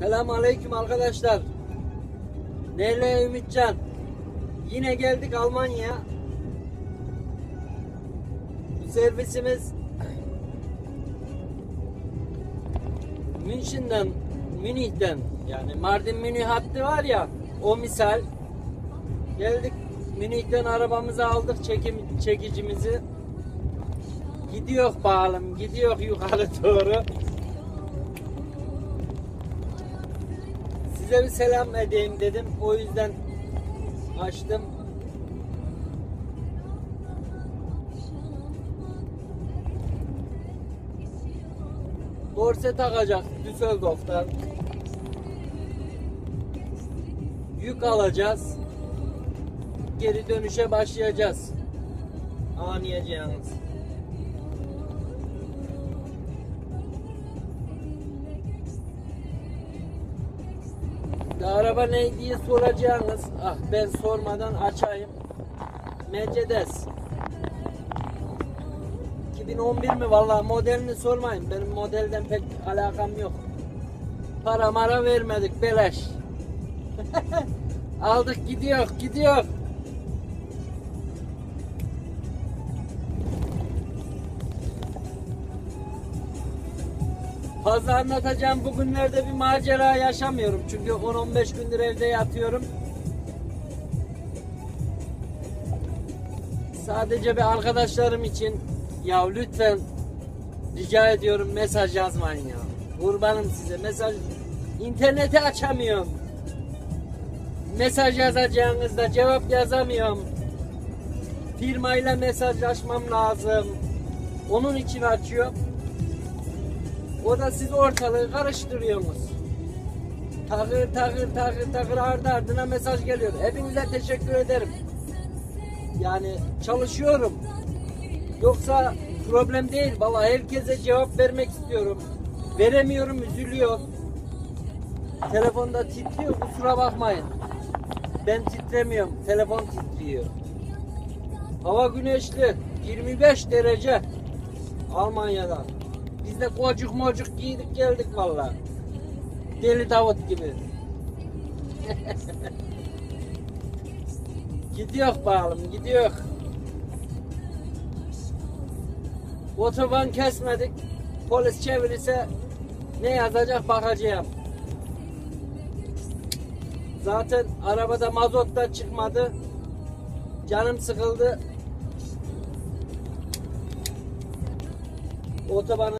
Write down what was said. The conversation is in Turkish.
Selamun Aleyküm arkadaşlar. Neyle Ümitcan? Yine geldik Almanya. Bu servisimiz Münşin'den, Münih'ten yani Mardin Münih hattı var ya o misal geldik Münih'ten arabamızı aldık çekim çekicimizi gidiyor bağlım gidiyor yukarı doğru size bir selam edeyim dedim o yüzden açtım Dorse takacak Düsseldorf'tan. Yük alacağız. Geri dönüşe başlayacağız. Anlayacağınız. Ya araba ne diye soracağınız. Ah ben sormadan açayım. Mercedes. 2011 mi vallahi modelini sormayın. Benim modelden pek alakam yok. Para mara vermedik beleş. Aldık gidiyor gidiyor. Fazla anlatacağım bugünlerde bir macera yaşamıyorum. Çünkü 10-15 gündür evde yatıyorum. Sadece bir arkadaşlarım için ya lütfen rica ediyorum mesaj yazmayın ya. Kurbanım size mesaj interneti açamıyorum. Mesaj yazacağınızda cevap yazamıyorum. Firmayla mesajlaşmam lazım. Onun için açıyorum. O da siz ortalığı karıştırıyorsunuz. Takır takır takır takır ardı ardına mesaj geliyor. Hepinize teşekkür ederim. Yani çalışıyorum. Yoksa problem değil. Vallahi herkese cevap vermek istiyorum. Veremiyorum, üzülüyor. Telefonda titriyor, kusura bakmayın. Ben titremiyorum, telefon titriyor. Hava güneşli, 25 derece Almanya'da. Biz de kocuk mocuk giydik geldik vallahi. Deli Davut gibi. gidiyor bağlım, gidiyor. Otoban kesmedik. Polis çevirirse ne yazacak bakacağım. Zaten arabada mazot da çıkmadı. Canım sıkıldı. Otobanı